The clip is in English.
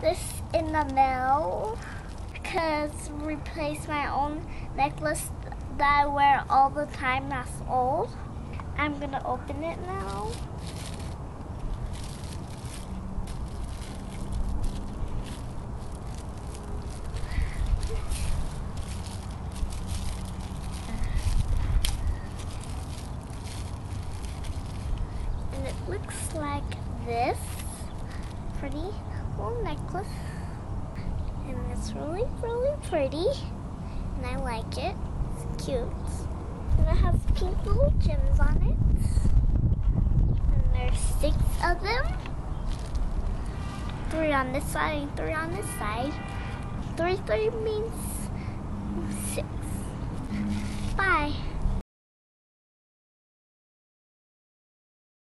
this in the mail because replace my own necklace that I wear all the time that's old. I'm gonna open it now. And it looks like this pretty necklace. And it's really, really pretty. And I like it. It's cute. And it has pink little gems on it. And there's six of them. Three on this side and three on this side. Three, three means six.